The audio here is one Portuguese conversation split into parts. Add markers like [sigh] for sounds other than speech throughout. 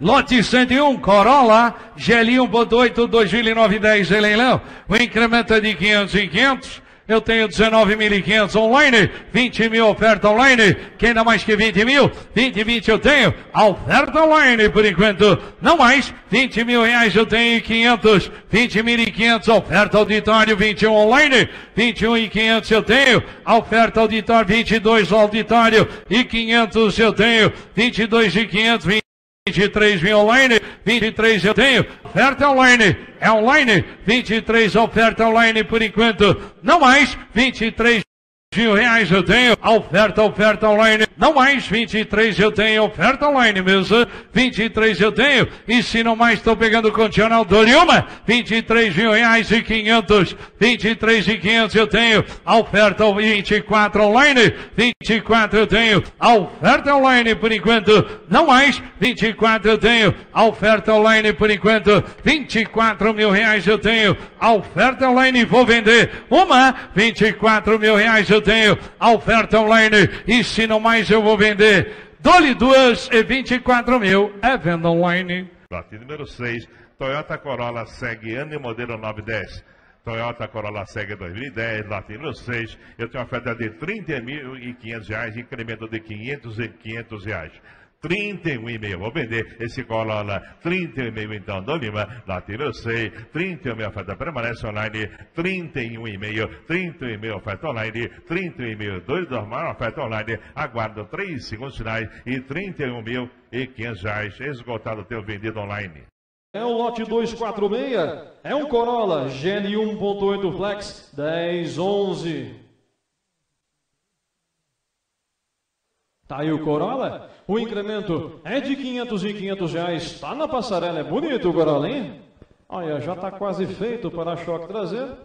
Lote 101, Corolla, GL 1.8 2009 10 em leilão. O incremento é de 500 em 500. Eu tenho 19.500 online, 20 mil oferta online. Quem dá mais que 20 mil? 20, 20 eu tenho. Oferta online por enquanto. Não mais. 20 mil reais eu tenho e 500. 20.500 oferta auditório, 21 online. 21 e 500 eu tenho. Oferta auditório, 22 auditório e 500 eu tenho. 22 e 500, 20. 23 vem online, 23 eu tenho, oferta online, é online, 23 oferta online por enquanto, não mais, 23 mil reais eu tenho, oferta, oferta online, não mais, 23 eu tenho, oferta online mesmo, 23 eu tenho, e se não mais estou pegando condicional do Lima, 23 mil reais e 500, 23 e 500 eu tenho, oferta 24 online, 24 eu tenho, oferta online por enquanto, não mais, 24 eu tenho, oferta online por enquanto, 24 mil reais eu tenho, oferta online vou vender, uma, 24 mil reais eu tenho, a oferta online, e se não mais eu vou vender. Dole duas e 24 mil. É venda online. Lote número 6, Toyota Corolla segue ano e modelo 910. Toyota Corolla segue 2010, lote número 6. Eu tenho uma oferta de 30.500 reais, incremento de 500 e 500 reais. 31,5. Vou vender esse Corolla 31,5 então do Lima, número 6. 31,5 oferta permanece online. 31,5. 31,5 oferta online. 31,5. 2 normal oferta online. Aguardo 3 segundos finais e 31.500 reais. Esgotado teu vendido online. É o lote 246, é um Corolla GL 1.8 Flex 1011. Tá aí o Corolla? O incremento é de 500 e 500 reais. Tá na passarela, é bonito o Corolla, hein? Olha, já tá quase feito o para-choque traseiro.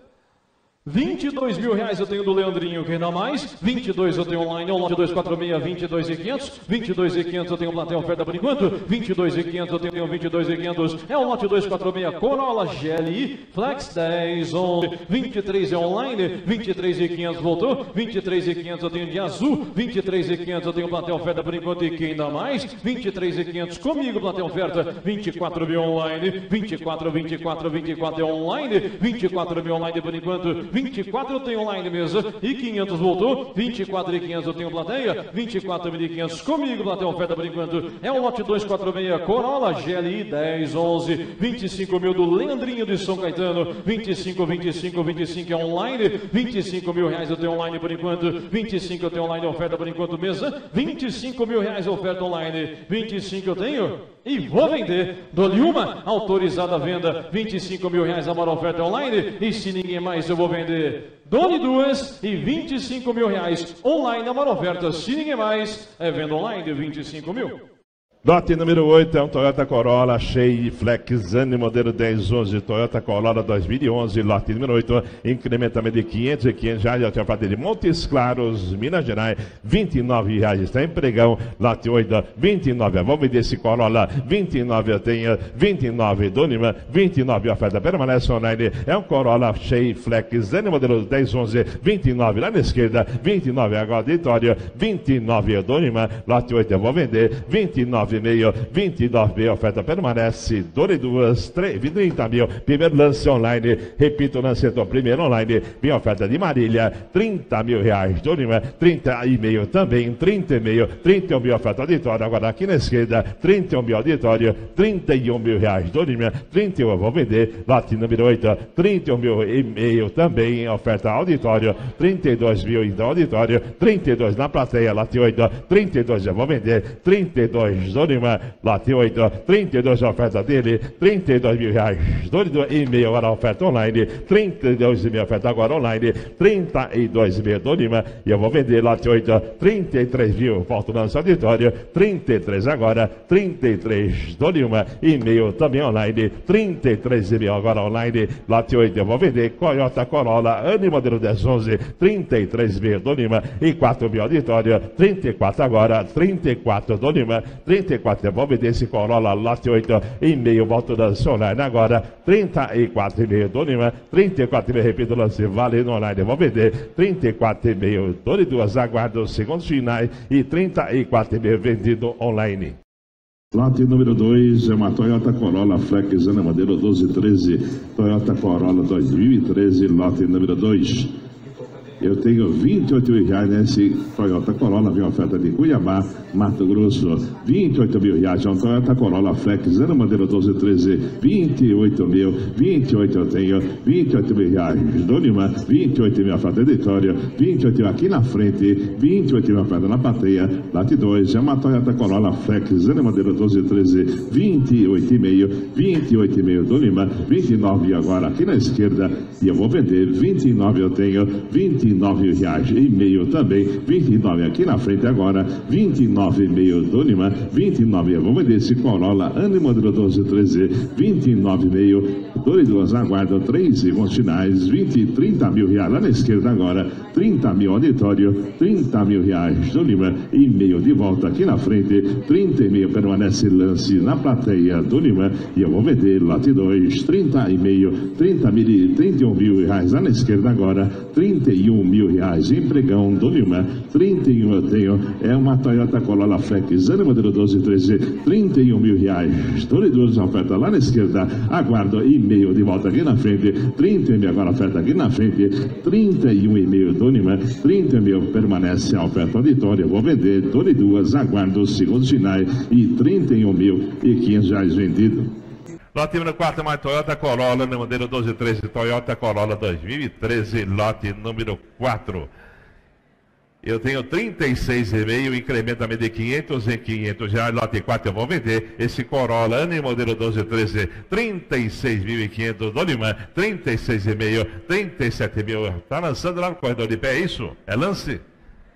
22 mil reais eu tenho do Leandrinho, quem dá mais? 22 eu tenho online, um lote 246, 22 e 500. 22 e 500 eu tenho plateia oferta por enquanto. 22 e 500 eu tenho 22 e 500. É o lote 246 Corolla GLI Flex 10, 11. 23 é online, 23 e 500 voltou. 23 e 500 eu tenho de azul. 23 e 500 eu tenho plateia oferta por enquanto e quem dá mais? 23 e 500 comigo, plateia oferta. 24 mil online, 24, 24, 24 é online. 24 mil online por enquanto. 24 eu tenho online mesa e 500 voltou. 24 e 500 eu tenho plateia. 24.500 comigo, plateia oferta por enquanto. É o lote 246 Corolla GLI 10, 11. 25 mil do Leandrinho de São Caetano. 25, 25, 25 é online. 25 mil reais eu tenho online por enquanto. 25 eu tenho online oferta por enquanto mesa. 25 mil reais oferta online. 25 eu tenho e vou vender. Dou-lhe uma autorizada a venda. 25 mil reais a maior oferta online. E se ninguém mais eu vou vender vender Done duas e 25 mil reais. Online é uma oferta, se ninguém mais, é venda online de 25 mil. Lote número 8 é um Toyota Corolla Cheio Flex Ano modelo 1011 Toyota Corolla 2011. Lote número 8, incrementamento de 500 e 500 reais. Eu tenho de Montes Claros, Minas Gerais, 29 reais. Está em pregão. Lote 8, 29. Vamos vender esse Corolla, 29 eu tenho, 29 do Lima, 29 oferta permanece online. É um Corolla Cheio Flex Ano modelo 1011, 29 lá na esquerda, 29 agora Vitória, 29 do Lima. Lote 8 eu vou vender, 29 meio, 29 mil, oferta permanece, 12 duas, 30 mil, primeiro lance online, repito, lance então, primeiro online, minha oferta de Marília, 30 mil reais, do Lima, 30 e meio também, 30 e meio, 31 mil oferta auditório, agora aqui na esquerda, 31 mil auditório, 31 mil reais, do Lima, 31 eu vou vender, lote número 8, 31 mil e meio também, oferta auditório, 32 mil então auditório, 32 na plateia, lote 8, 32 eu vou vender, 32 do Lima, lote 8, 32 a oferta dele, 32 mil reais, 2 e meio agora a oferta online, 32 mil oferta agora online, 32 mil Lima, e eu vou vender lote 8, 33 mil, falta o nosso auditório, 33 agora, 33 do Lima, e meio também online, 33 mil agora online, lote 8 eu vou vender, Toyota Corolla, ano modelo 1011, 33 mil do Lima, e 4 mil auditório, 34 agora, 34 do Lima, 34 34, devolve desse Corolla Lote 8 e meio, volta da online agora, 34 e meio, do Lima, 34 e meio, repito o lance, vale no online, devolve de 34 e meio, Doni duas, aguardo os segundos finais e 34 e meio vendido online. Lote número 2 é uma Toyota Corolla Flex Ana modelo 1213. Toyota Corolla 2013, lote número 2. Eu tenho 28 mil reais nesse Toyota Corolla, vem oferta de Cuiabá, Mato Grosso. 28 mil reais, é um Toyota Corolla Flex, zero madeira 1213, 28 mil, 28 eu tenho, 28 mil reais. Do Lima, 28 mil oferta de Vitória, 28 mil aqui na frente, 28 mil oferta na plateia, late 2, é uma Toyota Corolla Flex, zero madeira 1213, 28 e meio, 28 e meio do Lima, 29 agora aqui na esquerda, e eu vou vender, 29 eu tenho, 29 29 reais e meio também, 29 aqui na frente agora, 29 e meio do Lima, 29 vamos ver esse Corolla, ano modelo 12, 13, 29 e meio, duas aguardam 3 segundos finais, 20, 30 mil reais lá na esquerda agora, 30 mil auditório, 30 mil reais do Lima e meio de volta aqui na frente, 30 e meio permanece lance na plateia do Lima e eu vou vender lote 2, 30 e meio, 30 mil, 31 mil reais lá na esquerda agora, 31 mil reais. Empregão do Lima, 31 eu tenho. É uma Toyota Corolla Flex, ano modelo 1213, 31 mil reais. Todos oferta lá na esquerda. Aguardo e-mail de volta aqui na frente. 30 mil agora oferta aqui na frente. 31 e meio do Lima, 30 mil permanece a oferta auditória. Vou vender duas, aguardo os segundos finais e 31 mil e 500 reais vendido. Lote número 4, mais Toyota Corolla, no modelo 1213, Toyota Corolla 2013, lote número 4. Eu tenho 36,5, incrementa-me de 500 em 500 reais, lote 4 eu vou vender. Esse Corolla, ano modelo 1213, 36.500 do Lima, 36,5, 37 mil. Tá lançando lá no corredor de pé, é isso? É lance?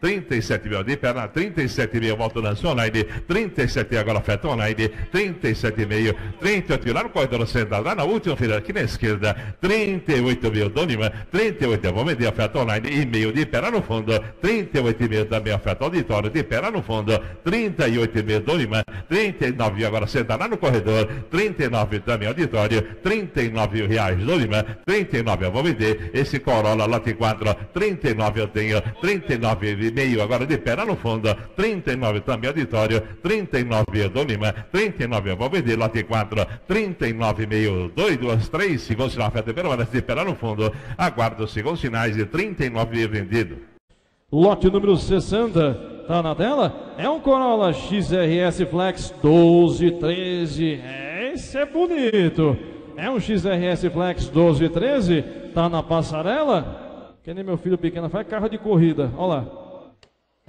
37 mil de perna, 37 mil lance online, 37 agora oferta online, 37 meio, 38 mil lá no corredor central, lá na última fila aqui na esquerda, 38 mil do Lima, 38 eu vou vender oferta online e meio de perna no fundo, 38 mil também oferta auditório de perna no fundo, 38 mil do Lima, 39 mil agora sentado lá no corredor, 39 também auditório, 39 reais do Lima, 39 eu vou vender, esse Corolla lote 4, 39 eu tenho, 39 meio agora de lá no fundo. 39 também auditório. 39 do Lima. 39 vou vender lote 4. 39 meio 2, 2, 3 segundos na oferta permanece de lá no fundo. Aguardo os segundos finais de 39 vendido. Lote número 60. Tá na tela? É um Corolla XRS Flex 1213. Esse é bonito. É um XRS Flex 1213. Tá na passarela? Que nem meu filho pequeno faz carro de corrida. Olha lá.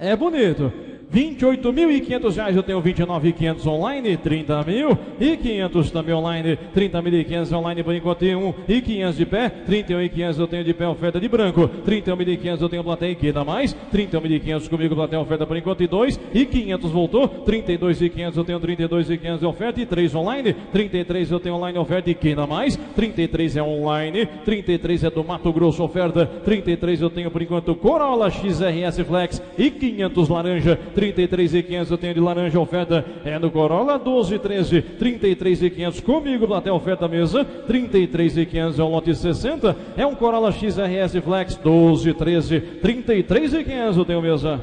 É bonito. 28.500 reais, eu tenho 29.500 online, 30 mil. E 500 também online, 30.500 online por enquanto tem 1 e 500 de pé, 31.500 eu tenho de pé oferta de branco, 31.500 eu tenho plateia dá mais, 31.500 comigo plateia oferta por enquanto e 2 e 500 voltou, 32.500 eu tenho 32.500 de oferta e 3 online, 33 eu tenho online oferta e dá mais, 33 é online, 33 é do Mato Grosso oferta, 33 eu tenho por enquanto Corolla XRS Flex. E 500 laranja, 33 e 500 eu tenho de laranja oferta é no Corolla 12 13 33 e 500 comigo até oferta mesa 33 e 500 é um lote 60 é um Corolla XRS Flex 12 13 33 e 500 eu tenho mesa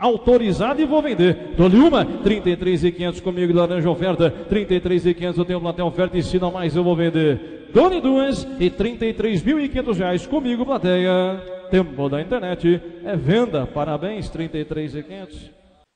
autorizado e vou vender. Dou-lhe uma, 33 e 500 comigo, laranja oferta, 33 e 500 eu tenho plateia oferta e não mais eu vou vender. Dou-lhe duas e 33.500 reais comigo, plateia. Tempo da internet é venda. Parabéns, 33 e 500.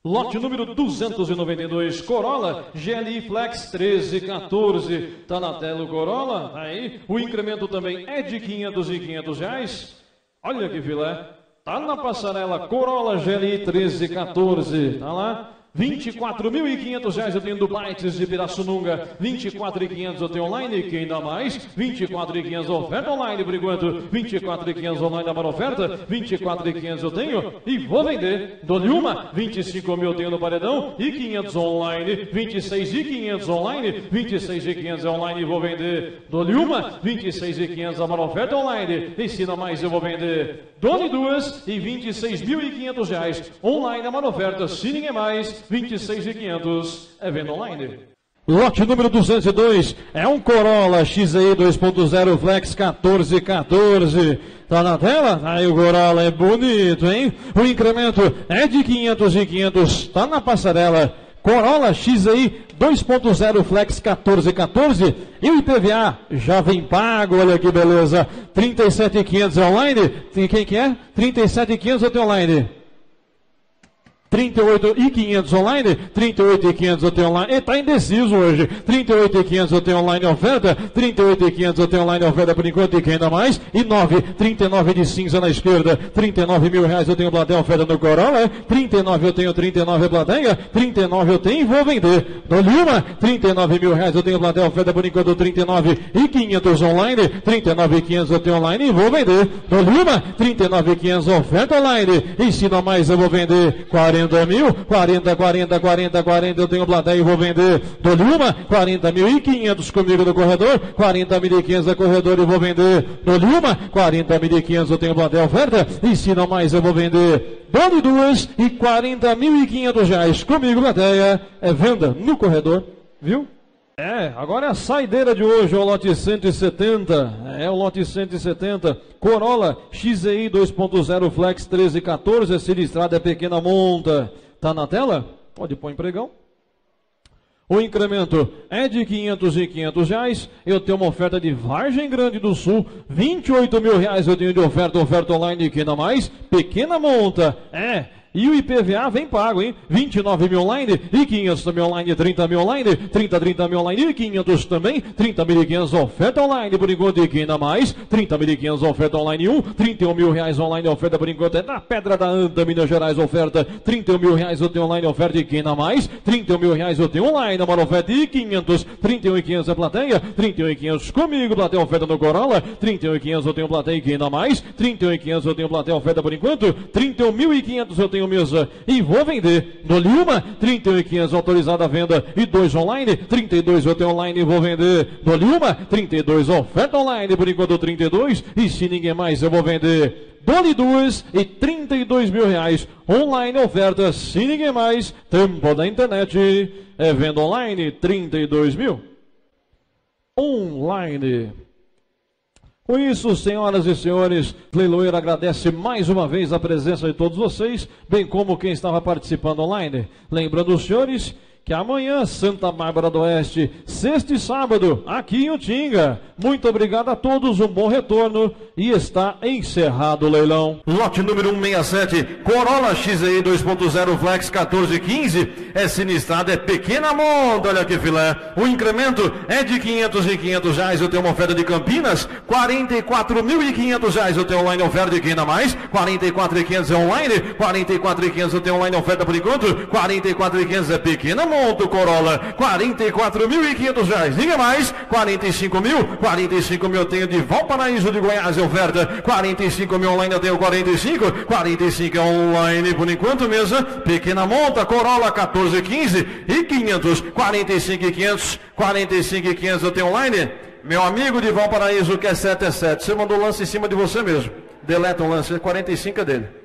Lote número 292, Corolla GLI Flex 1314. Tá na tela o Corolla? Aí, o incremento também é de 500 e 500 reais. Olha que filé. Tá na passarela Corolla GLI 1314. Tá lá? 24.500 reais eu tenho do Bytes de Pirassununga. 24.500 eu tenho online, quem dá mais? 24.500 oferta online por enquanto. 24.500 online da oferta. 24.500 eu tenho e vou vender. Dou-lhe uma. 25 mil eu tenho no paredão e 500 online. 26.500 online. 26.500 é online e vou vender. Dou-lhe uma. 26.500 a oferta online. Ensina mais eu vou vender. Dou-lhe duas e 26.500 reais online a oferta. Se ninguém mais. 26.500 é venda online. Lote número 202 é um Corolla XEI 2.0 Flex 1414. Tá na tela? Aí o Corolla é bonito, hein? O incremento é de 500 e 500. Tá na passarela. Corolla XI 2.0 Flex 1414 e o IPVA já vem pago, olha que beleza. 37.500 online. Tem quem que é? 37.500 até online. 38 e 500 online, 38 e 500 eu tenho online, ele tá indeciso hoje, 38 e 500 eu tenho online oferta, 38 e 500 eu tenho online oferta por enquanto e quem ainda mais, e 9, 39 de cinza na esquerda, 39 mil reais eu tenho plateia oferta no Corolla, 39 eu tenho 39 plateia, 39 eu tenho e vou vender, no Lima, 39 mil reais eu tenho plateia oferta por enquanto 39 e 500 online, 39 e 500 eu tenho online e vou vender, no Lima, 39 e 500 oferta online, e não mais eu vou vender 40 40 mil, 40, 40, 40, 40, eu tenho plateia e vou vender. Dou-lhe uma, 40 mil e 500 comigo no corredor, 40 mil e 500 no corredor e vou vender. Dou-lhe uma, 40 mil e 500 eu tenho plateia oferta, e se não mais eu vou vender. Dou-lhe duas e 40 mil e 500 reais comigo plateia, é venda no corredor, viu? É, agora é a saideira de hoje, o lote 170. É o lote 170. Corolla XEI 2.0 Flex 1314. Sinistrada é pequena monta. Tá na tela? Pode pôr em pregão. O incremento é de 500 e 500 reais. Eu tenho uma oferta de Vargem Grande do Sul, 28 mil reais eu tenho de oferta, oferta online ainda mais. Pequena monta, é e o IPVA vem pago, hein? 29 mil online e 500 também online, 30 mil online, 30, 30 mil online e 500 também, 30 mil e 500 oferta online por enquanto e ainda mais, 30 mil e 500 oferta online 1, 31 mil reais online oferta por enquanto é na Pedra da Anta, Minas Gerais oferta, 31 mil reais eu tenho online oferta e ainda mais, 31 mil reais eu tenho online, uma oferta e 500, 31 e 500 é plateia, 31 e 500 comigo, plateia oferta no Corolla, 31 e 500 eu tenho plateia e ainda mais, 31 e 500 eu tenho plateia oferta por enquanto, 31 mil e 500 eu tenho mesa e vou vender. Dou-lhe uma, 31,500 autorizada a venda e dois online, 32 eu tenho online e vou vender. Dou-lhe uma, 32 oferta online, por enquanto 32 e se ninguém mais eu vou vender. Dole duas e 32 mil reais. Online oferta, se ninguém mais. Tempo da internet. É venda online, 32 mil. Online. Com isso, senhoras e senhores, Leiloeiro agradece mais uma vez a presença de todos vocês, bem como quem estava participando online. Lembrando os senhores que amanhã, Santa Bárbara do Oeste, sexta e sábado, aqui em Utinga. Muito obrigado a todos, um bom retorno e está encerrado o leilão. Lote número 167, Corolla XEI 2.0 Flex 1415, é sinistrada, é pequena monta, olha que filé. O incremento é de 500 e 500 reais, eu tenho uma oferta de Campinas, 44.500 reais, eu tenho online oferta de quem ainda mais, 44.500 é online, 44.500 eu tenho online oferta por enquanto, 44.500 é pequena monta monta Corolla, 44.500 reais. Diga mais, 45 mil, 45 mil eu tenho de Valparaíso de Goiás, oferta, 45 mil online eu tenho 45, 45 é online por enquanto mesa, pequena monta, Corolla 1415 e 500, 45 e 500, 45 e 500 eu tenho online. Meu amigo de Valparaíso que é 7 é 7, você mandou lance em cima de você mesmo. Deleta um lance, 45 é dele.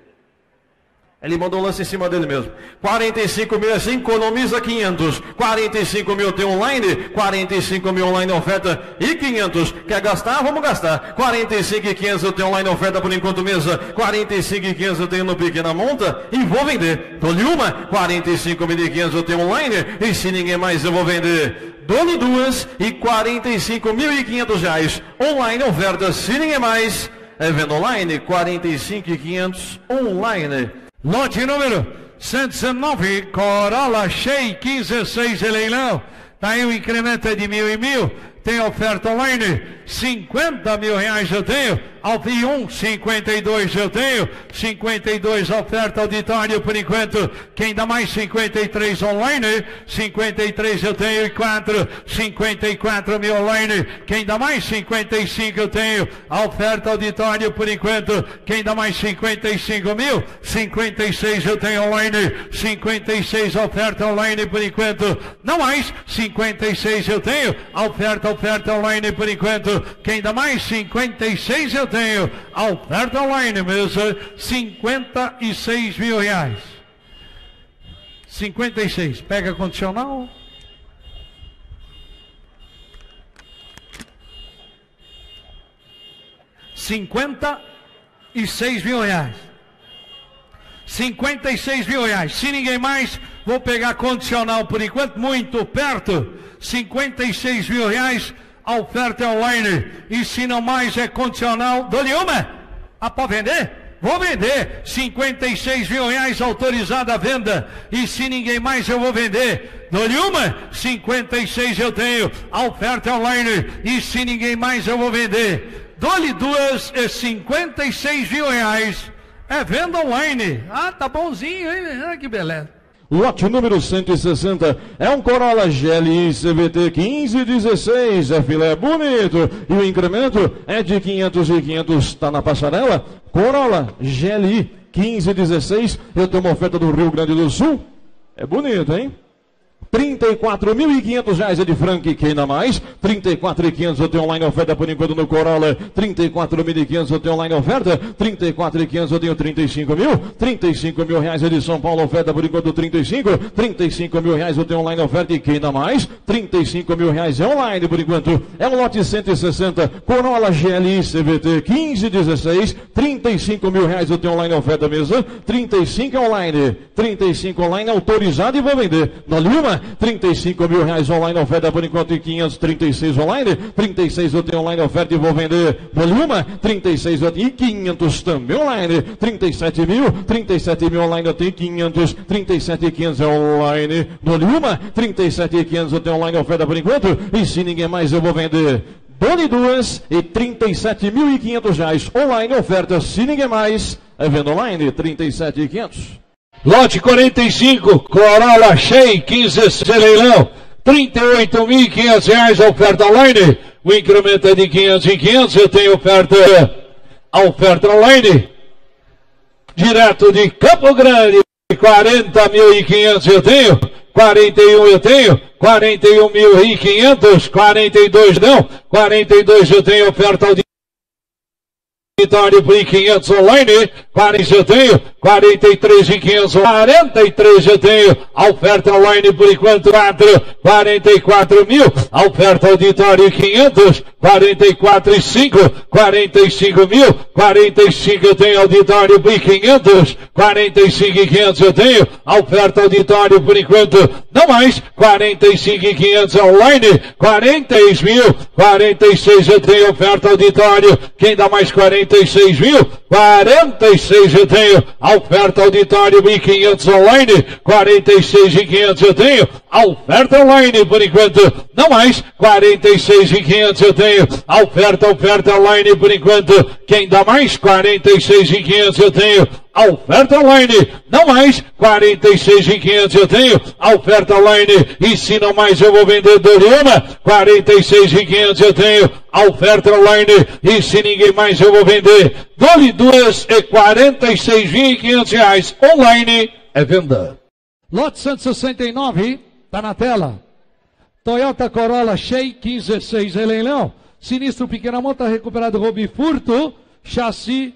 Ele mandou um lance em cima dele mesmo. 45 mil assim, economiza 500. 45 mil tem online, 45 mil online oferta e 500. Quer gastar? Vamos gastar. 45 e 500 eu tenho online oferta por enquanto mesa. 45 e 500 eu tenho no pequena monta e vou vender. Dou-lhe uma, 45 mil e 500 eu tenho online e se ninguém mais eu vou vender. Dou-lhe duas e 45 mil e 500 reais. Online oferta, se ninguém mais. É venda online, 45 e 500 online. Lote número 119, Corolla Shea 156 leilão. Tá aí o incremento é de mil e mil. Tem oferta online, 50 mil reais eu tenho. Alvi 1, 52 eu tenho. 52 oferta auditório por enquanto. Quem dá mais 53 online? 53 eu tenho e 4. 54 mil online. Quem dá mais 55 eu tenho. oferta auditório por enquanto. Quem dá mais 55 mil? 56 eu tenho online. 56 oferta online por enquanto. Não mais. 56 eu tenho. oferta, oferta online por enquanto. Quem dá mais 56 eu tenho a oferta online mesa, 56 mil reais. 56, pega condicional. Cinquenta e seis mil reais. 56 mil reais. Se ninguém mais, vou pegar condicional por enquanto, muito perto. 56 mil reais, a oferta é online. E se não mais é condicional, dou-lhe uma? Ah, pode vender? Vou vender 56 mil reais autorizada a venda. E se ninguém mais, eu vou vender. Dou-lhe uma? 56 eu tenho. A oferta é online. E se ninguém mais, eu vou vender. Dou-lhe duas e 56 mil reais. É venda online. Ah, tá bonzinho, hein? Ah, que beleza. Lote número 160 é um Corolla GLI CVT 1516, é filé bonito e o incremento é de 500 e 500, está na passarela. Corolla GLI 1516, eu tenho uma oferta do Rio Grande do Sul, é bonito, hein? 34.500 reais é de Frank, quem ainda mais? 34.500 eu tenho online oferta por enquanto no Corolla. 34.500 eu tenho online oferta. 34.500 eu tenho 35 mil. 35 mil reais é de São Paulo oferta por enquanto 35. 35 mil reais eu tenho online oferta e quem ainda mais? 35 mil reais é online por enquanto. É um lote 160 Corolla GLI CVT 1516. 35 mil reais eu tenho online oferta mesmo. 35 é online. 35 online autorizado e vou vender. Na Lima 35 mil reais online, oferta por enquanto em 536 online, 36 eu tenho online, oferta e vou vender. Volume, 36 eu tenho e 500 também online, 37 mil, 37 mil online eu tenho 500, 37 e 500 é online. Volume, 37 e 500 eu tenho online, oferta por enquanto, e se ninguém mais eu vou vender. Dole duas e 37.500 reais online, oferta se ninguém mais, é venda online, 37.500. Lote 45, Corolla Shea 15 leilão, 38.500 reais a oferta online. O incremento é de 500 em 500. Eu tenho oferta, a oferta online, direto de Campo Grande, 40.500 eu tenho, 41 eu tenho, 41.500, 42 não, 42 eu tenho oferta Vitória por 500 online, 40 eu tenho, 43 e 500, 43 eu tenho, a oferta online por enquanto 4, 44 mil, a oferta auditório 500, 44 e 5, 45 mil, 45 eu tenho auditório por 500, 45 e 500 eu tenho, a oferta auditório por enquanto, não mais, 45 e 500 online, 46 mil, 46 eu tenho oferta auditório, quem dá mais 40 46 mil, 46 eu tenho, oferta auditório 1.500 online, 46 e 500 eu tenho, oferta online por enquanto, não mais, 46 e 500 eu tenho, oferta, oferta online por enquanto, quem dá mais, 46 e 500 eu tenho, a oferta online, não mais, 46 e 500 eu tenho, a oferta online, e se não mais eu vou vender Doriana, 46 e 500 eu tenho, a oferta online, e se ninguém mais eu vou vender, dole duas e 46 e 500 reais, online, é venda. Lote 169, tá na tela. Toyota Corolla Shea 156 é leilão. Sinistro pequena monta recuperado e furto. Chassi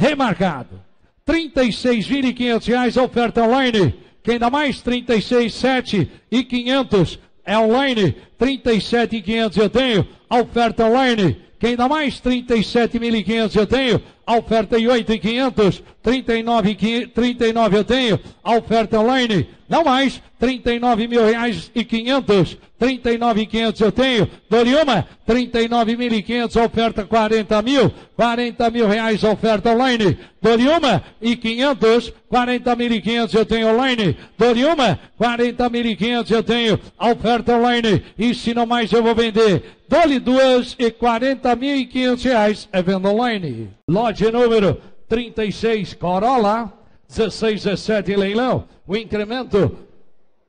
remarcado. 36.500 reais a oferta online. Quem dá mais? 36.7 e 500 é online. 37.500 eu tenho. A oferta online. Quem dá mais? 37.500 eu tenho. A oferta em 8.500. 39, 39 eu tenho. A oferta online. Não mais. 39 mil reais e 500. 39.500 eu tenho. Doriuma, 39.500, oferta 40 mil. 40 mil reais, oferta online. Doriuma, e 500, 40.500 eu tenho online. Doriuma, 40.500 eu tenho. oferta online. E se não mais eu vou vender. Dole duas e 40.500 reais. É venda online. Lote número 36, Corolla. 16, 17 leilão. O incremento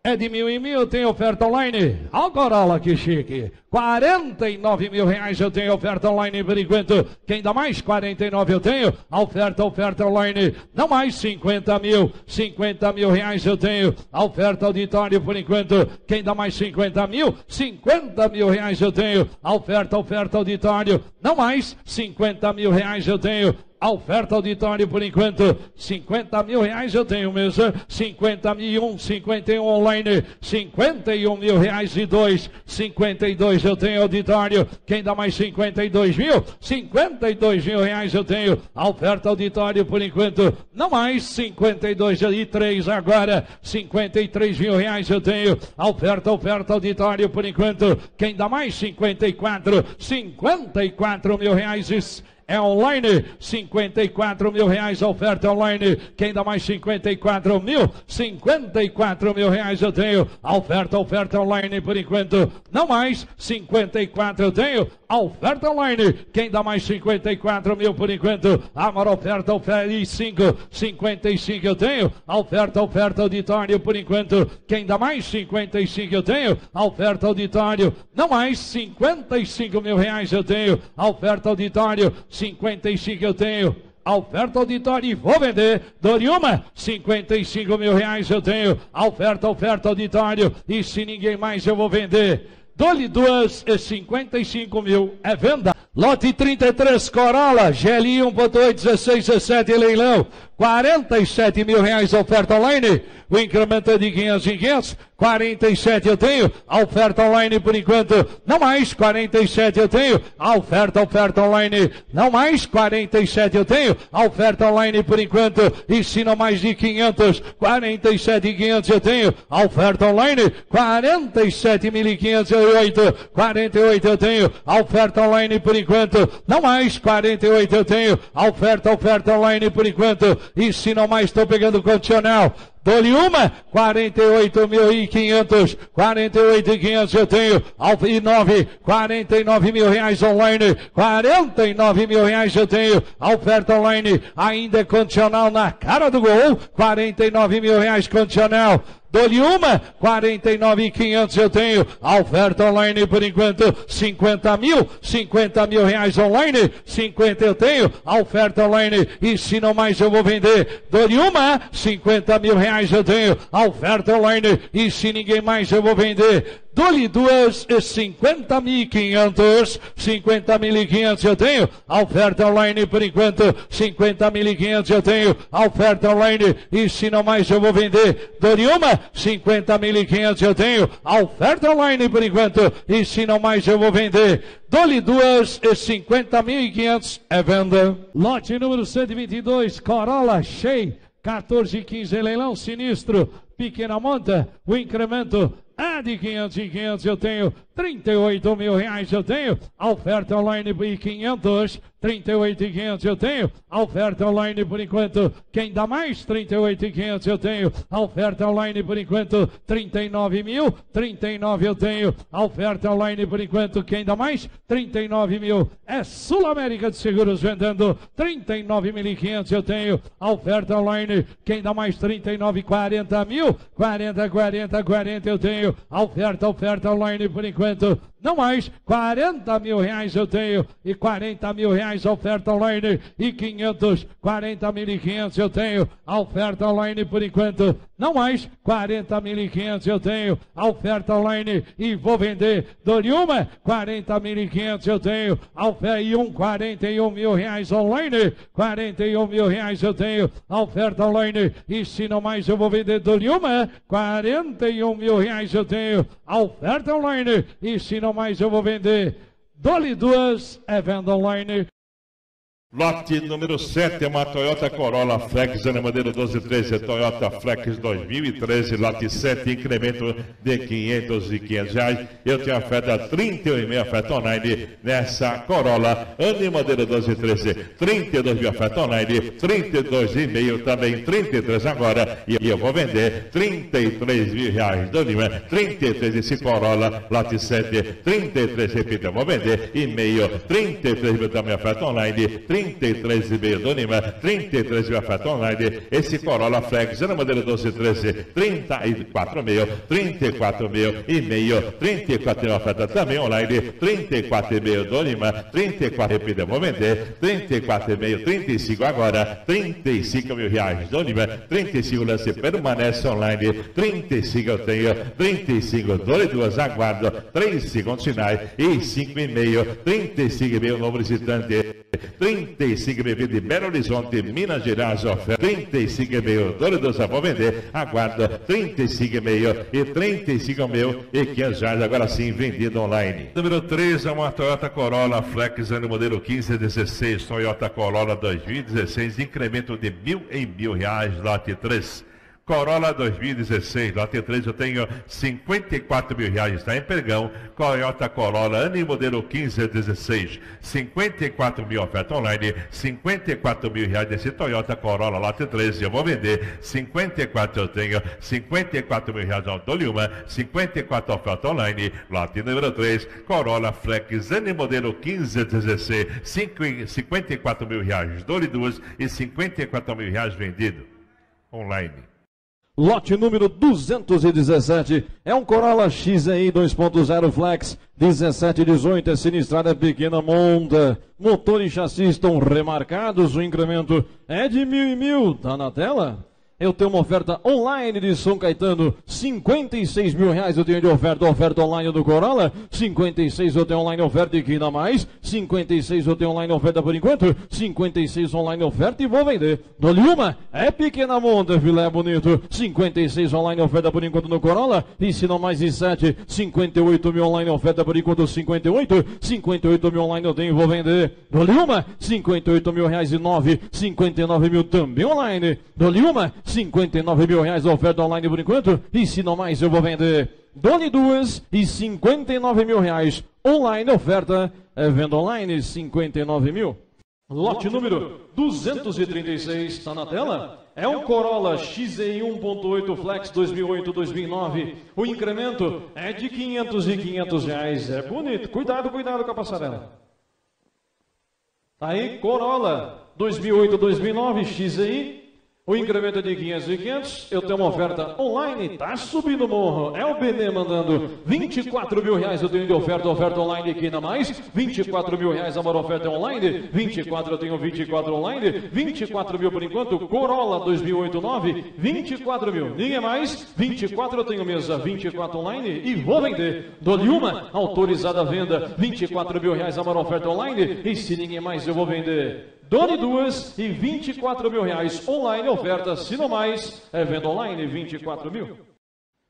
é de mil em mil, tem oferta online. Olha o Corolla que chique. 49 mil reais eu tenho oferta online por enquanto. Quem dá mais? 49 eu tenho. Oferta, oferta online. Não mais 50 mil. 50 mil reais eu tenho. Oferta auditório por enquanto. Quem dá mais 50 mil? 50 mil reais eu tenho. Oferta, oferta auditório. Não mais 50 mil reais eu tenho A oferta auditório por enquanto, 50 mil reais eu tenho mesa, 50 mil um, 51 online, 51 mil reais e dois, 52 eu tenho auditório, quem dá mais 52 mil? 52 mil reais eu tenho, a oferta auditório por enquanto, não mais. 52 e 3 agora, 53 mil reais eu tenho, a oferta, oferta auditório por enquanto, quem dá mais 54, 54 mil reais. e é online, 54 mil reais a oferta online. Quem dá mais 54 mil? 54 mil reais eu tenho. A oferta, oferta online por enquanto. Não mais, 54 eu tenho. A oferta online. Quem dá mais 54 mil por enquanto? A maior oferta, oferta e 5, 55 eu tenho. A oferta, oferta auditório por enquanto. Quem dá mais 55 eu tenho. A oferta auditório. Não mais, 55 mil reais eu tenho. A oferta auditório. 55 eu tenho. Oferta auditório e vou vender. Doriuma, 55 mil reais eu tenho. Oferta, oferta auditório. E se ninguém mais eu vou vender. Dole duas e 55 mil. É venda. Lote 33 Corolla, GLI 1.8, 16, 17 leilão. 47 mil reais oferta online. O incremento é de 500 em 500. 47 eu tenho. A oferta online por enquanto. Não mais. 47 eu tenho. A oferta, oferta online. Não mais. 47 eu tenho. A oferta online por enquanto. E se não mais de 500. 47 e 500 eu tenho. A oferta online. 47.508. 48 eu tenho. A oferta online por enquanto. Não mais. 48 eu tenho. A oferta, oferta online por enquanto. E se não mais estou pegando condicional. Dou-lhe uma, 48.500, 48.500 eu tenho, e 9, 49 mil reais online, 49 mil reais eu tenho, a oferta online ainda é condicional na cara do gol, 49 mil reais condicional, Dou-lhe uma, 49,500 eu tenho. A oferta online por enquanto, 50 mil, 50 mil reais online, 50 eu tenho. A oferta online, e se não mais eu vou vender. Dou-lhe uma, 50 mil reais eu tenho. A oferta online, e se ninguém mais eu vou vender. Dou-lhe duas e 50.500. 50.500 eu tenho. A oferta online por enquanto. 50.500 eu tenho. A oferta online. E se não mais eu vou vender. Dou-lhe uma. 50.500 eu tenho. A oferta online por enquanto. E se não mais eu vou vender. Dou-lhe duas e 50.500 é venda. Lote número 122. Corolla Cheio. 14 e 15 leilão sinistro. Pequena monta. O incremento é de 500 em 500 eu tenho 38 mil reais eu tenho. A oferta online por 500. 38 e 500 eu tenho. A oferta online por enquanto. Quem dá mais? 38 e 500 eu tenho. A oferta online por enquanto. 39 mil. 39 eu tenho. A oferta online por enquanto. Quem dá mais? 39 mil. É Sul América de Seguros vendendo 39 mil e 500 eu tenho. A oferta online. Quem dá mais? 39 40 mil. 40, 40, 40 eu tenho. A oferta, oferta online por enquanto. Não mais, 40 mil reais eu tenho e 40 mil reais a oferta online e 500, 40 mil e 500 eu tenho oferta online por enquanto. Não mais, 40 mil e 500 eu tenho oferta online e vou vender. Dou-lhe uma, 40 mil e 500 eu tenho oferta e um 41 mil reais online, 41 mil reais eu tenho oferta online e se não mais eu vou vender. Dou-lhe uma, 41 mil reais eu tenho oferta online e se não mais eu vou vender. Dole duas, é venda online. Lote número 7 é uma Toyota Corolla Flex, Ana Madeira 1213, Toyota Flex 2013, lote 7, incremento de 500 e 500 reais. Eu tenho oferta 31,5 oferta online nessa Corolla, Ana Madeira 1213, 32 mil oferta online, 32,5 também, 33 agora. E eu vou vender 33 mil reais do Lima, 33 esse Corolla, lote 7, 33, repita, eu vou vender e meio, 33 mil também oferta online, 30 33,5 do Lima, 33 mil oferta online. Esse Corolla Flex, Ana Madeira 1213, 34 mil, 34 mil e meio, 34 mil oferta também online, 34 mil do Lima, 34, repita, vou vender, 34 mil, 35 agora, 35 mil reais do Lima, 35 lance permanece online, 35 eu tenho, 35 dole duas, aguardo, 3 segundos finais e 5 e meio, 35 e meio novo visitante, 30 35 mil de Belo Horizonte, Minas Gerais, oferta 35 mil, dono do Vender, aguarda 35 mil e 35 mil e 500 reais, agora sim, vendido online. Número 3 é uma Toyota Corolla Flex, ano modelo 1516, Toyota Corolla 2016, incremento de mil em mil reais, lote 3. Corolla 2016, lote 3, eu tenho 54 mil reais, está em Pergão. Toyota Corolla, ano e modelo 15 a 16, 54 mil oferta online, 54 mil reais desse Toyota Corolla lote 13, eu vou vender 54 eu tenho, 54 mil reais ao Doliuma, 54 oferta online, lote número 3, Corolla Flex, ano e modelo 15 a 16, 54 mil reais, Dole 2 e 54 mil reais vendido online. Lote número 217 é um Corolla XEI 2.0 Flex 1718 é sinistrada pequena monta. Motor e chassi estão remarcados. O incremento é de mil e mil. Tá na tela? Eu tenho uma oferta online de São Caetano, 56 mil reais eu tenho de oferta, oferta online do Corolla, 56 eu tenho online oferta e ainda mais, 56 eu tenho online oferta por enquanto, 56 online oferta e vou vender. Dou-lhe uma, é pequena monta, filé bonito, 56 online oferta por enquanto no Corolla, e se não mais de 7, 58 mil online oferta por enquanto 58, 58 mil online eu tenho e vou vender. Dou-lhe uma, 58 mil reais e 9, 59 mil também online, dou-lhe uma, 59 mil reais oferta online por enquanto. E se não mais, eu vou vender. Dole duas e 59 mil reais. Online oferta. É venda online 59 mil. Lote número 236 está na tela. É um Corolla XEI 1.8 Flex 2008-2009. O incremento é de 500 e 500 reais. É bonito. Cuidado, cuidado com a passarela. Tá aí, Corolla 2008-2009 XEI o incremento é de 500 e 500. Eu tenho uma oferta online. Tá subindo o morro. É o BD mandando 24 mil reais. Eu tenho de oferta, oferta online aqui ainda mais. 24 mil reais a maior oferta é online. 24 eu tenho 24 online. 24 mil por enquanto. Corolla 2008 24 mil. Ninguém mais. 24 eu tenho mesa. 24 online e vou vender. Dou-lhe uma autorizada a venda. 24 mil reais a maior oferta online. E se ninguém mais eu vou vender. Done duas e 24 mil reais. Online oferta, mais, é venda online 24 mil.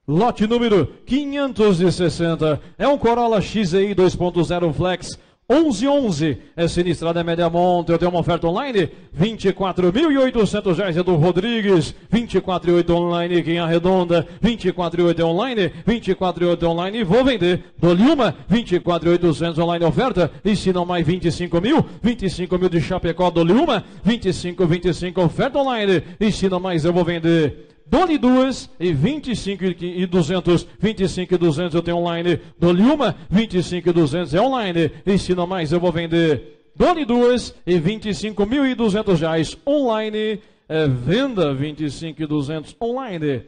Lote número 560 é um Corolla XEI 2.0 Flex 1111 é sinistrada média monta. Eu tenho uma oferta online: 24.800 reais é do Rodrigues. 24.8 online, quem arredonda. 24.8 é online. 24.8 online e vou vender. Dou-lhe uma: 24.800 online oferta. E se não mais 25 mil, 25 mil de Chapecó, dou-lhe uma: 25, 25 oferta online. E se não mais eu vou vender. Dole duas e 25 e 200, 25 e 200 eu tenho online. Dole uma, 25 e 200 é online. E se não mais eu vou vender. Dole duas e 25 mil e 200 reais online. É venda 25 e 200 online.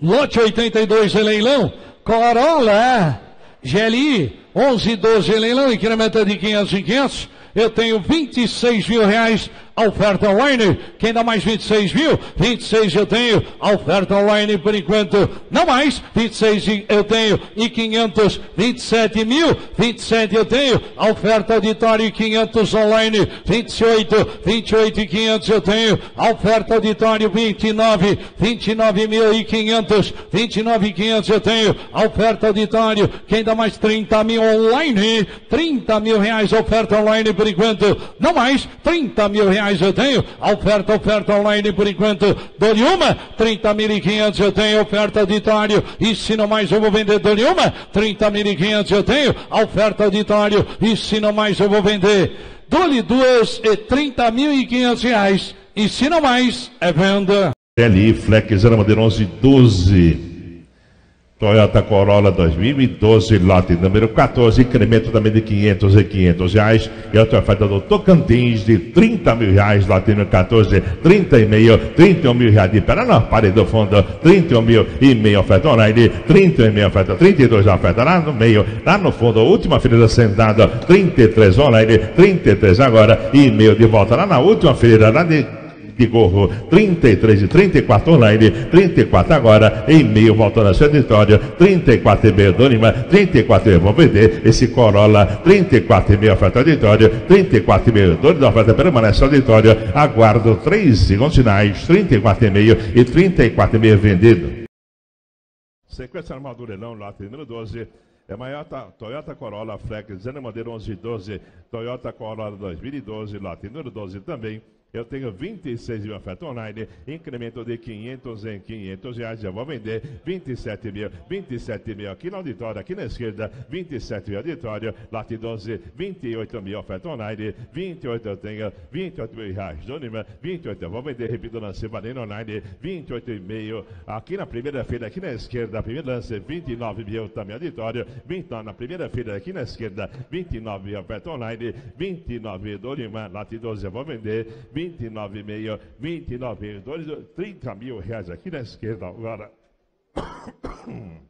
Lote 82 em leilão. Corolla GLI 11 12 em leilão. Incrementa de 500 e 500. Eu tenho 26 mil reais a oferta online. Quem dá mais 26 mil? 26 eu tenho. A oferta online por enquanto. Não mais. 26 eu tenho. E 500. 27 mil. 27 eu tenho. A oferta auditório 500 online. 28. 28 e 500 eu tenho. A oferta auditório 29. 29 mil e 500. 29 e 500 eu tenho. A oferta auditório. Quem dá mais 30 mil online? 30 mil reais oferta online por enquanto. Não mais. 30 mil reais reais eu tenho. Oferta, oferta online por enquanto. Dou-lhe uma, 30.500 eu tenho. Oferta auditório. E se não mais eu vou vender, dou-lhe uma, 30.500 eu tenho. Oferta auditório. E se não mais eu vou vender. Dou-lhe duas e 30.500 reais. E se não mais, é venda. LI Flex 0 Madeira 11 12. Toyota Corolla 2012, lote número 14, incremento também de 500 e 500 reais. E outra oferta do Tocantins de 30 mil reais, lote número 14, 30 e meio, 31 mil reais de Paraná, parede do fundo, 31 mil e meio oferta online, 30 e meio oferta, 32 oferta lá no meio, lá no fundo, última fileira sentada, 33 online, 33 agora e meio de volta lá na última fileira, lá de de gorro. 33 e 34 online, 34 agora, em meio, voltando a sua vitória. 34 e meio do Lima, 34 e vou vender esse Corolla, 34 e meio oferta auditória, 34 e meio da oferta permanece auditória. Aguardo 3 segundos finais, 34 e meio e 34 e meio vendido. Sequência leilão, lote número 12. É Toyota, Toyota Corolla Flex, Zena Modelo 1112, Toyota Corolla 2012, lote número 12 também. Eu tenho 26 mil oferta online, incremento de 500 em 500 reais. Já vou vender 27 mil, 27 mil aqui no auditório, aqui na esquerda, 27 mil auditório, late 12, 28 mil oferta online, 28 eu tenho, 28 mil reais. Dônima, 28 eu vou vender, repito, lance valendo online, 28 e meio. Aqui na primeira feira, aqui na esquerda, primeiro lance, 29 mil também auditório, 29 na primeira feira, aqui na esquerda, 29 mil oferta online, 29 Dônima, late 12 eu vou vender, 29,5, 29, 30 mil reais aqui na esquerda agora. [coughs]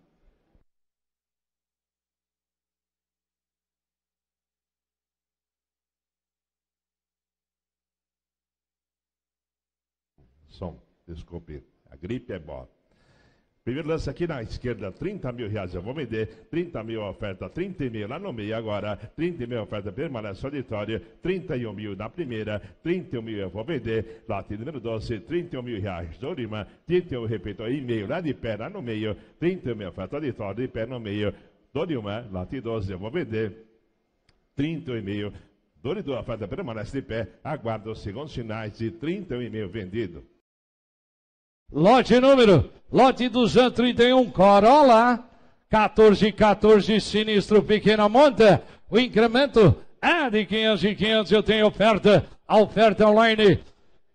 Som, desculpe, a gripe é boa. Primeiro lance aqui na esquerda, 30 mil reais eu vou vender, 30 mil oferta, 30 mil lá no meio agora, 30 mil oferta permanece auditória, 31 mil na primeira, 31 mil eu vou vender, late número 12, 31 mil reais do Lima, 31 repito, e meio lá de pé, lá no meio, 31 mil oferta auditória, de pé no meio, do Lima, late 12 eu vou vender, 31 e meio, do Lima, oferta permanece de pé, aguardo os segundos finais de 31 e meio vendido. Lote número, lote 231, Corolla, 1414, sinistro pequena monta. O incremento é de 500 e 500, eu tenho oferta, a oferta online,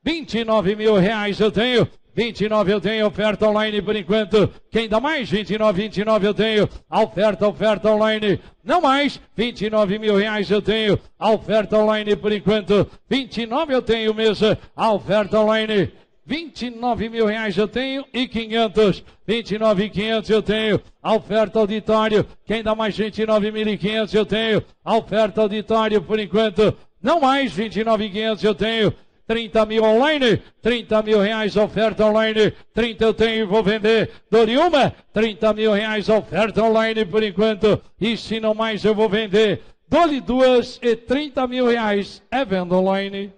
29 mil reais eu tenho. 29 eu tenho oferta online por enquanto. Quem dá mais? 29, 29 eu tenho. Oferta, oferta online. Não mais. 29 mil reais eu tenho. Oferta online por enquanto. 29 eu tenho mesa. Oferta online. 29 mil reais eu tenho e 500. 29 e 500 eu tenho. Oferta auditório. Quem dá mais 29 mil e 500 eu tenho. Oferta auditório por enquanto. Não mais 29 e 500 eu tenho. 30 mil online, 30 mil reais oferta online, 30 eu tenho e vou vender. Doriuma, 30 mil reais oferta online por enquanto. E se não mais eu vou vender. Dole duas e 30 mil reais é venda online.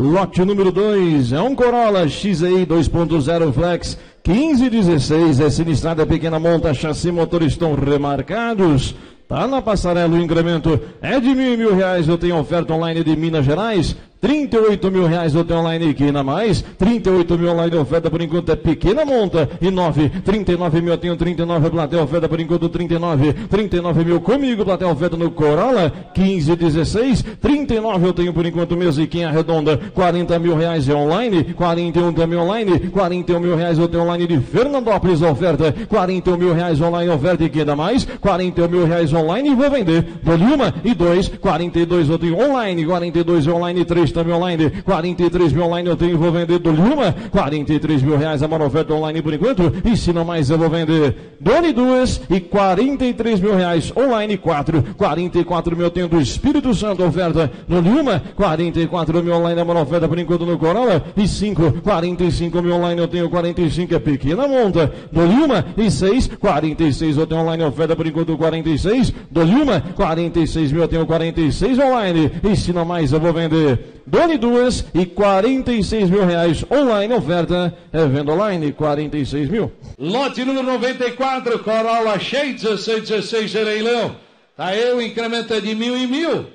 Lote número 2 é um Corolla XEI 2.0 Flex 1516. É sinistrada pequena monta, chassi motor estão remarcados. Tá na passarela o incremento é de mil e mil reais. Eu tenho oferta online de Minas Gerais. 38 mil reais eu tenho online aqui na mais. 38 mil online oferta por enquanto é pequena monta. E 9, 39 mil eu tenho 39 plateia oferta por enquanto 39. 39 mil comigo, plateia oferta no Corolla. 15, 16. 39 eu tenho por enquanto musiquinha arredonda. 40 mil reais é online. 41 também online. 41 mil reais eu tenho online de Fernandópolis oferta. 41 mil reais online oferta e ainda mais. 41 mil reais online e vou vender. Dou-lhe uma e dois. 42 eu tenho online. 42 online. 3 também online, 43 mil online eu tenho, vou vender do Luma, 43 mil reais a maior oferta online por enquanto, e se não mais eu vou vender Doni duas e 43 mil reais online, 4, 44 mil eu tenho do Espírito Santo oferta no Luma, 44 mil online a maior oferta por enquanto no Corolla, e 5, 45 mil online eu tenho, 45 é pequena monta, do Luma, e 6, 46 eu tenho online oferta por enquanto, 46, do Luma, 46 mil eu tenho, 46 online, e se não mais eu vou vender Doni duas e 46 mil reais online. Oferta é venda online, 46 mil. Lote número 94, Corolla cheio, 16, 16 de leilão. Tá aí o incremento é de mil e mil.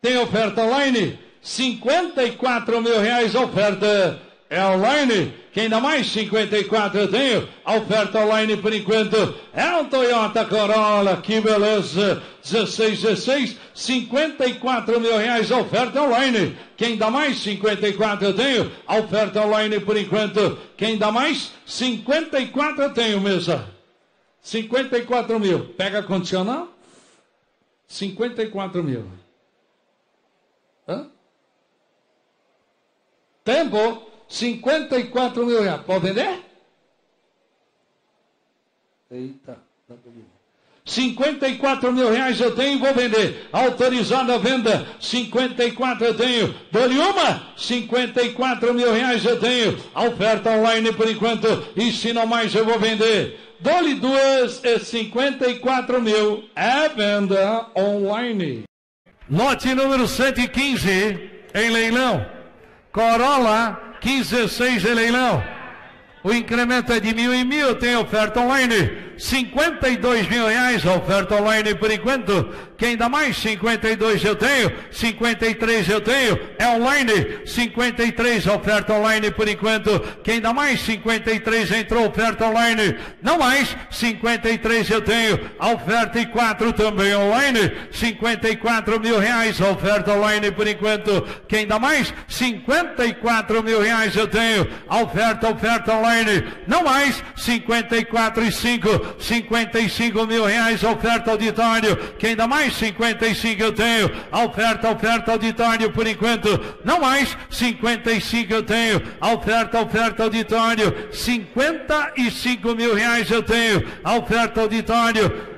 Tem oferta online? 54 mil reais oferta é online. Quem dá mais? 54 eu tenho. A oferta online por enquanto é um Toyota Corolla. Que beleza. 16, 16, 54 mil reais a oferta online. Quem dá mais? 54 eu tenho. A oferta online por enquanto. Quem dá mais? 54 eu tenho, mesa. 54 mil. Pega condicional? 54 mil. Hã? Tempo? 54 mil reais. Pode vender? Eita, tá 54 mil reais eu tenho e vou vender. Autorizada a venda, 54 eu tenho. Dou-lhe uma, 54 mil reais eu tenho. A oferta online por enquanto, e se não mais eu vou vender. Dou-lhe duas, é 54 mil. É venda online. Lote número 115 em leilão. Corolla 156 em leilão. O incremento é de mil e mil, tem oferta online. 52 mil reais, oferta online por enquanto. Quem dá mais? 52 eu tenho, 53 eu tenho, é online. 53, oferta online por enquanto. Quem dá mais? 53 entrou, oferta online. Não mais, 53 eu tenho, a oferta e 4 também online. 54 mil reais, oferta online por enquanto. Quem dá mais? 54 mil reais eu tenho, a oferta, oferta online. Não mais, 54 e 5. 55 mil reais, oferta auditório. Quem dá mais? 55 eu tenho. oferta, oferta auditório por enquanto. Não mais, 55 eu tenho. oferta, oferta auditório. 55 mil reais eu tenho. oferta auditório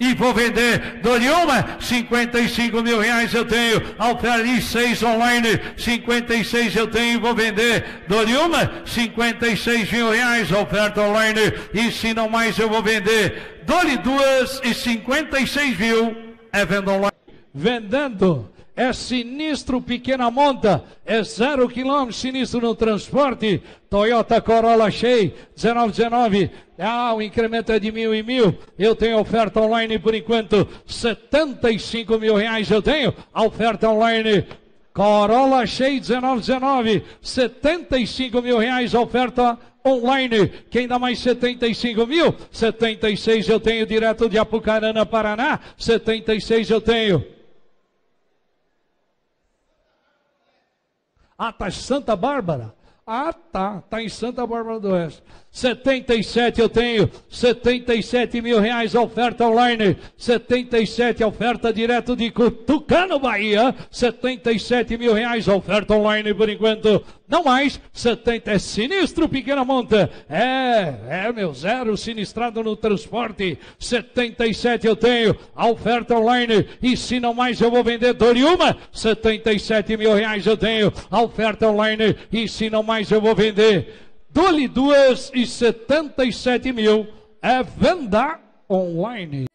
e vou vender. Dou-lhe uma, 55 mil reais eu tenho. Alfari 6 online, 56 eu tenho e vou vender. Dou-lhe uma, 56 mil reais, oferta online. E se não mais eu vou vender. Dou-lhe duas e 56 mil. É venda online. Vendendo é sinistro pequena monta, é zero quilômetro, sinistro no transporte, Toyota Corolla Shea, 1919, ah, o incremento é de mil e mil, eu tenho oferta online por enquanto, 75 mil reais eu tenho, a oferta online, Corolla Shea 1919, 75 mil reais, oferta online. Quem dá mais 75 mil? 76 eu tenho direto de Apucarana, Paraná. 76 eu tenho. Ah, tá Santa Bárbara. Ah, tá. Tá em Santa Bárbara do Oeste. 77 eu tenho, 77 mil reais oferta online, 77 oferta direto de Tucano, Bahia, 77 mil reais oferta online por enquanto, não mais, 70 é sinistro, pequena monta, é, é meu zero sinistrado no transporte, 77 eu tenho, oferta online, e se não mais eu vou vender Doriuma, 77 mil reais eu tenho, oferta online, e se não mais eu vou vender Dou-lhe duas e setenta e sete mil. É venda online.